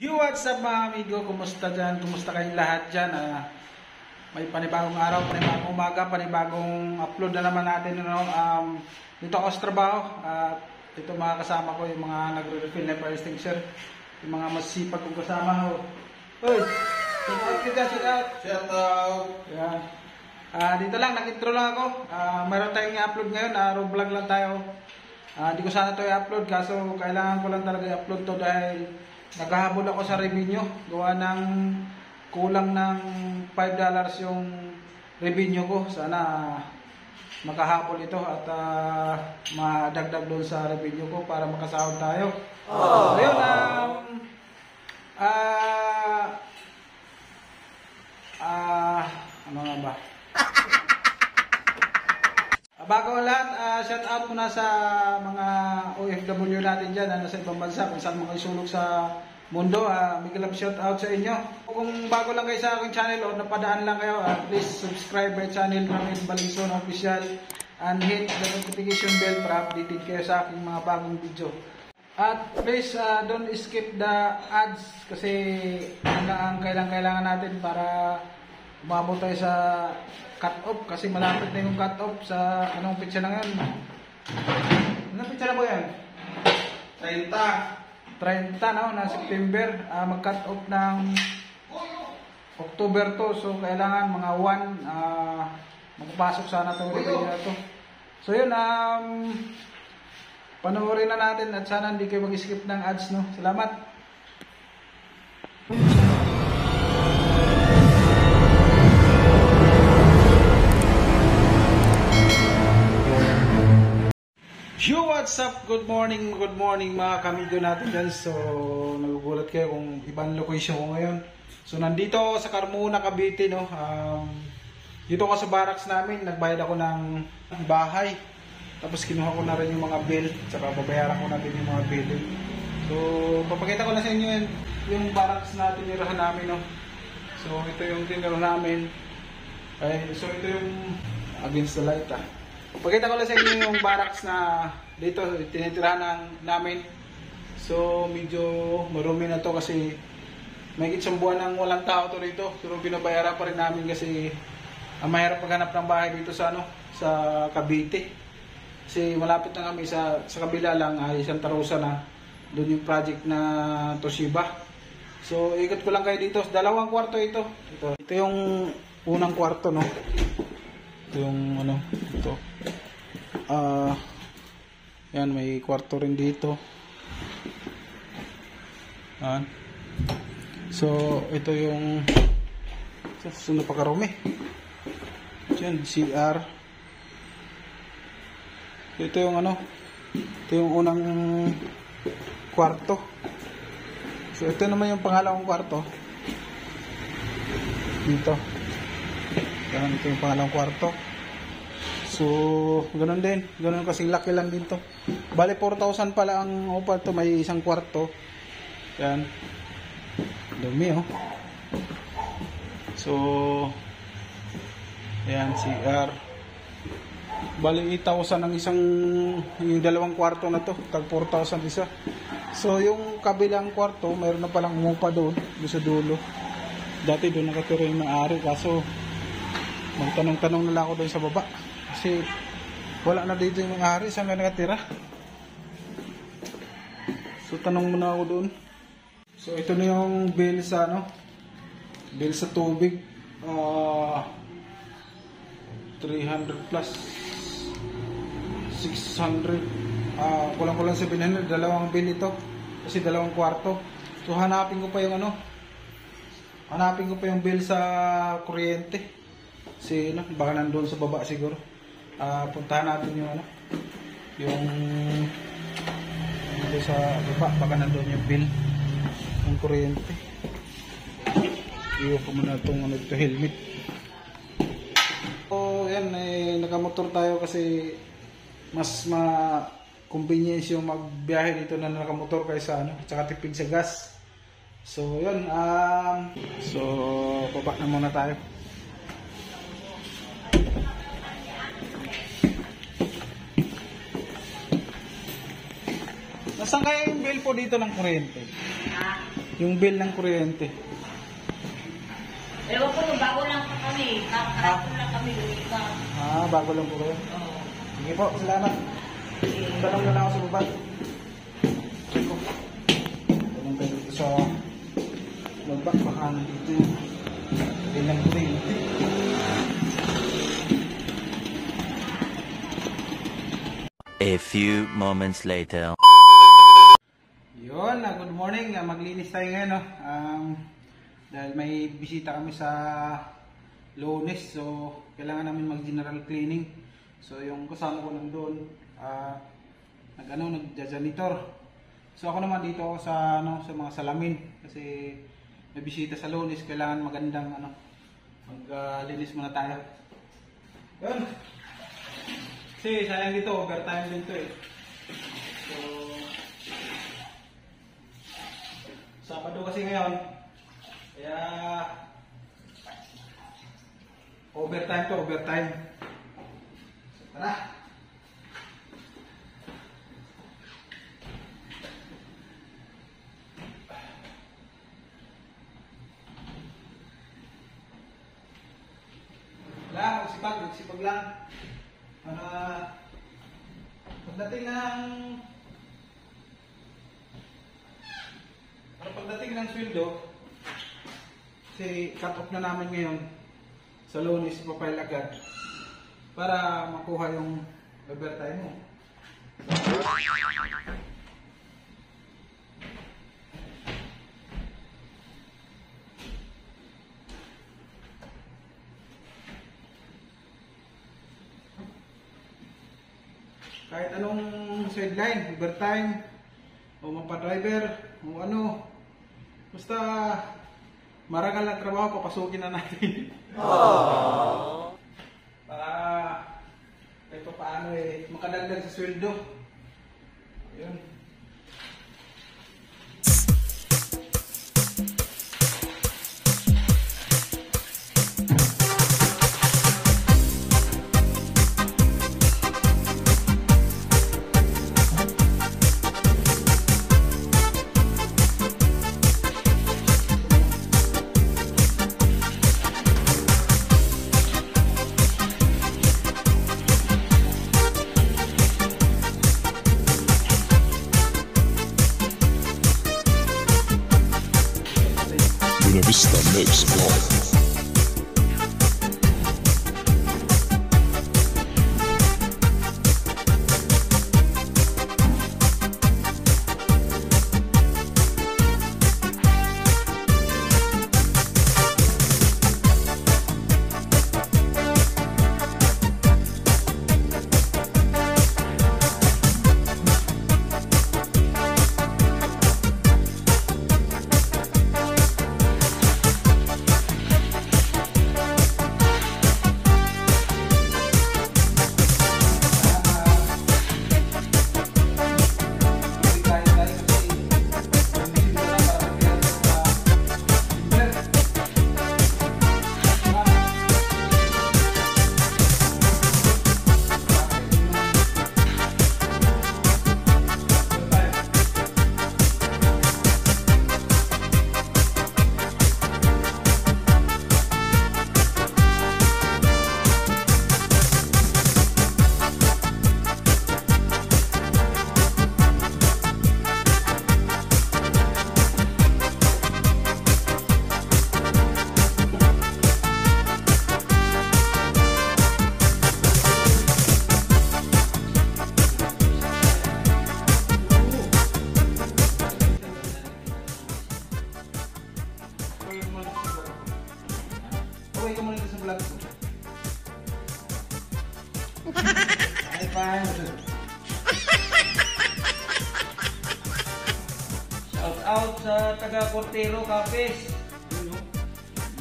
Yo, what's up mga amigo? Kumusta dyan? Kumusta kayong lahat dyan? Ah, may panibagong araw, panibagong umaga, panibagong upload na naman natin. Ano? Um, dito ako sa trabaho. At ito mga kasama ko, yung mga nagre-refill na fire extinguisher. Yung mga masipag kong kasama. Oh. Uy! Shout out kita, shout out! Shout out! Yan. Ah, dito lang, nag-intro lang ako. Ah, mayroon tayong i-upload ngayon, ah, raw vlog lang tayo. Ah, di ko sana to i-upload kaso kailangan ko lang talaga i-upload to dahil naghahabol ako sa revenue. Gawa ng kulang ng 5 dollars yung revenue ko. Sana makahabol ito at ah, madagdag doon sa revenue ko para makasahod tayo. So, yun, um, ah, ah, ano nga ba? Bago lahat, ah, shout out muna sa mga OFW natin dyan na nasa ibang bansa kung saan mga isulog sa mundo. Uh, Miguel love shout out sa inyo. Kung bago lang kayo sa aking channel o napadaan lang kayo, ah, please subscribe my channel Ramil Balinson Official and hit the notification bell para updated kayo sa aking mga bagong video. At please ah, don't skip the ads kasi ang kailangan-kailangan natin para umabot tayo sa cut-off kasi malapit na yung cut-off sa anong pitsa na ngayon. Anong pitsa na po yan? 30! 30 no, na September. Ah, mag-cut off ng October to. So, kailangan mga 1 ah magpasok sana itong revenue na to. So, yun. Um, panoorin na natin at sana hindi kayo mag-skip ng ads. No? Salamat. Yo, what's up? Good morning, good morning mga kamigo natin dyan. So, nagugulat kayo kung ibang location ko ngayon. So, nandito sa Carmona, Cavite, no? Um, dito ako sa barracks namin, nagbayad ako ng bahay. Tapos kinuha ko na rin yung mga bill, tsaka babayaran ko na din yung mga bill. So, papakita ko na sa inyo yun, yung barracks na tinirahan namin, no? So, ito yung tinirahan namin. Ay, so, ito yung against the light, ah. Pakita ko lang sa inyo yung barracks na dito tinitirahan ng, namin. So medyo marumi na to kasi may isang buwan nang walang tao to dito. Pero binabayaran pa rin namin kasi ang mahirap maghanap ng bahay dito sa ano sa Cavite. Kasi malapit na kami sa sa kabila lang ay Santa Rosa na doon yung project na Toshiba. So ikot ko lang kayo dito. Dalawang kwarto ito. Ito, ito yung unang kwarto no. Ito yung ano, ito. Ah, yan may kwarto rin dito. Yan. So, ito yung sunod pa karumi. Yan, CR. Ito yung ano, ito yung unang kwarto. So, ito naman yung pangalawang kwarto. Dito. Yan, ito yung pangalawang kwarto. So, ganun din. Ganun kasing laki lang din to. Bale, 4,000 pala ang upa to. May isang kwarto. Yan. Dumi, oh. So, yan, CR. Bale, 8,000 ang isang, yung dalawang kwarto na to. Tag 4,000 isa. So, yung kabilang kwarto, mayroon na palang umupa doon. Doon sa dulo. Dati doon nakatira yung may-ari. Kaso, magtanong-tanong na lang ako doon sa baba. Kasi wala na dito yung mga hari, saan ka nakatira? So tanong muna ako doon. So ito na yung bill sa ano? Bill sa tubig. Ah 300 plus 600 ah kulang-kulang 700 dalawang bill ito kasi dalawang kwarto so hanapin ko pa yung ano hanapin ko pa yung bill sa kuryente si ano baka nandun sa baba siguro ah puntahan natin yung ano yung dito sa baba baka nandun yung bill ng kuryente. Iwan ko muna itong ano dito helmet. So yan eh nakamotor tayo kasi mas ma convenience yung magbiyahe dito na nakamotor kaysa ano tsaka tipid sa gas. So yun um, so baba na muna tayo Nasaan kaya yung bill po dito ng kuryente? Yung bill ng kuryente. Ewan ko, bago lang pa kami. Kakakarapon lang kami lumipat. Ah, bago lang po kayo. Oo. Sige po, salamat. Tanong na lang ako sa baba. Tanong kayo dito sa magbak. Baka nandito yung bill ng kuryente. A few moments later. Yun, good morning. Ah, maglinis tayo ngayon. No? Um, dahil may bisita kami sa Lunes, so kailangan namin mag-general cleaning. So yung kasama ko nandun, ah, nag-ano, nag-janitor. So ako naman dito ako sa ano sa mga salamin kasi may bisita sa Lunes, kailangan magandang ano maglinis muna tayo. Yun. Kasi sayang dito, overtime din to eh. So, Sabado kasi ngayon. Kaya overtime to overtime. So, tara. Lang, magsipag, magsipag lang. Para pagdating ng Para pagdating ng sweldo, kasi cut off na namin ngayon sa lunes papayal agad para makuha yung overtime mo. Kahit anong sideline, overtime, o mapa-driver, o ano, basta marangal na trabaho, papasukin na natin. Para kahit pa paano eh, makadagdag sa sweldo. Ayun.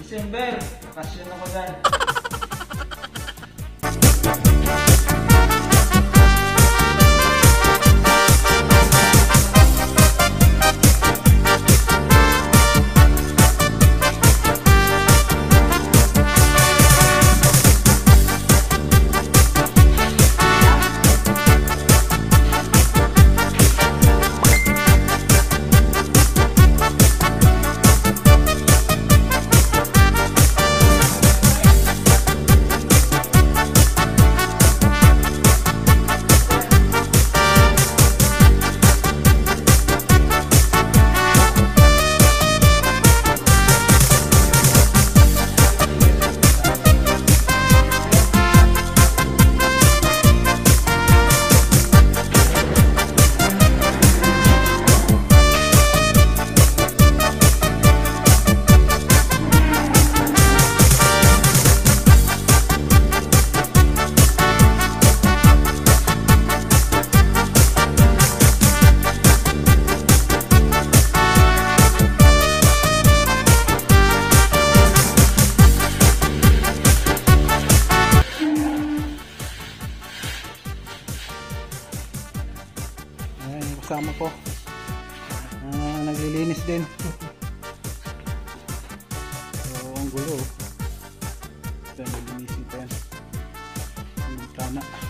December, bakasyon ako dyan. Ang tana.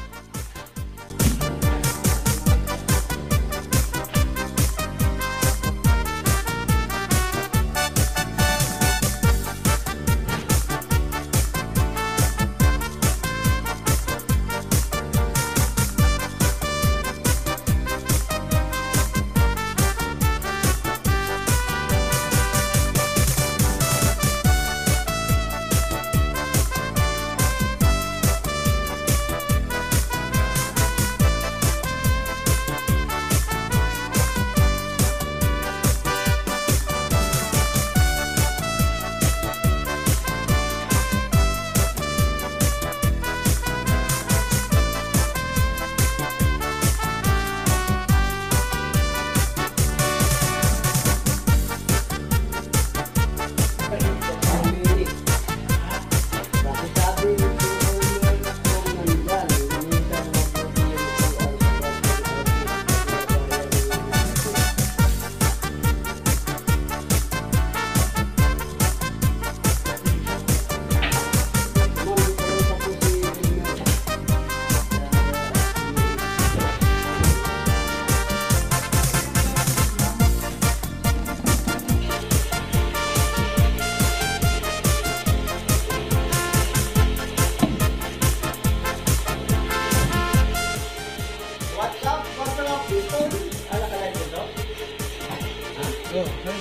Oh, hey.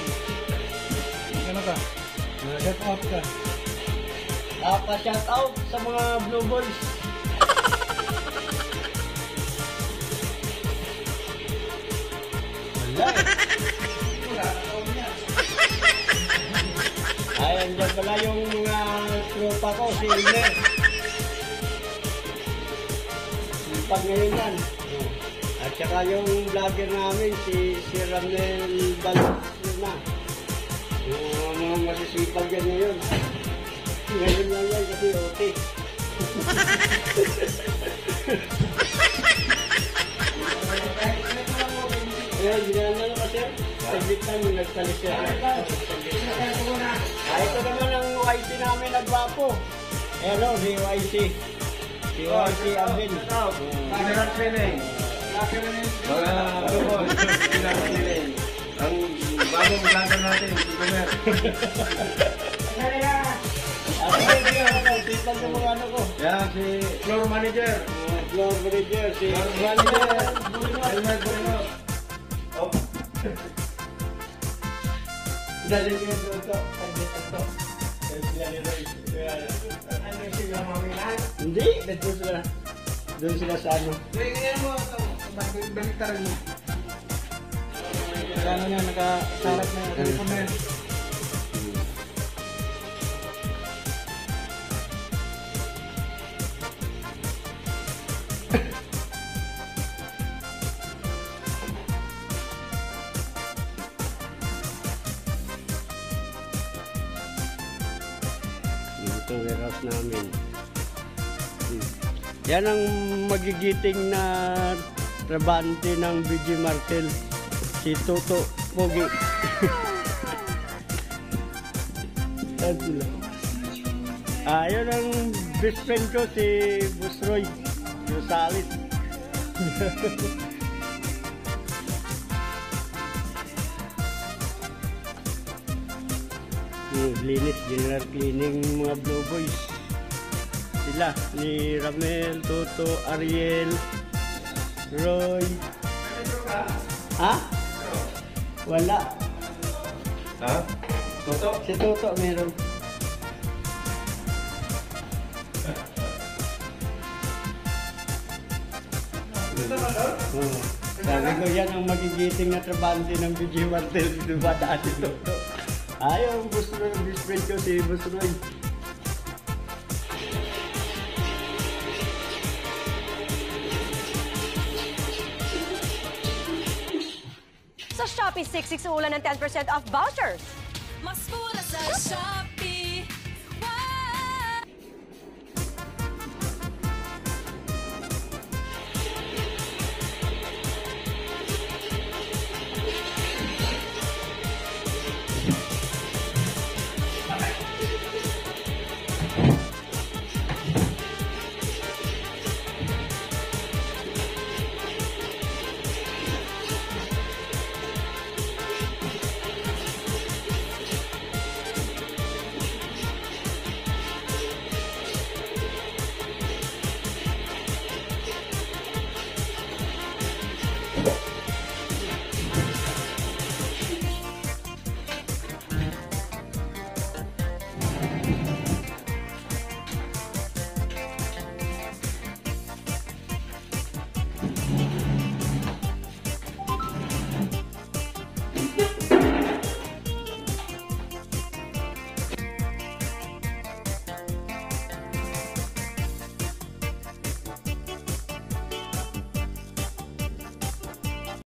Ano ka? Shout out ka. Napa-shout out sa mga Blue Boys. Wala eh. Ay, andyan pala yung mga tropa ko, si Ilmer. Pag ngayon yan. At saka yung vlogger namin, si, si Ramel Baluna. Yung mga masisipag yan ngayon. Ngayon lang yan kasi OT. Ayun, ginano na kasi. Saglit lang yung nagsalis siya. Ah, ito naman ang YC namin na gwapo. Hello, si YC. Si YC Abin. General training. Mga. General training. Ang bagong vlogger natin, si Gomer. Ano. Yan, si floor manager. Floor manager, si Floor manager. Helmet Bruno. Oh, Dali niyo ito. Saglit ito. Ni Roy. Ano sila mamilahan? Hindi, doon sila. Doon sila sa ano. Ganyan mo, baliktaran mo. Kano niya, nakasalat na yung telephone na yan. Ito ang warehouse namin. Hmm. Yan ang magigiting na trabante ng BG Martel. Si Toto Pogi. Ah, yun ang best friend ko si Busroy. Yung linis, general cleaning mga Blue Boys. Sila, ni Ramel, Toto, Ariel, Roy. Ha? Wala. ha? Toto? Si Toto meron. Oo. Sabi ko yan ang magigiting na trabante ng BG Martel. Diba dati Toto? Ayaw, gusto na ng best friend ko si Boss Shopee 66 ulan ng 10% off vouchers. Mas mura sa Shopee.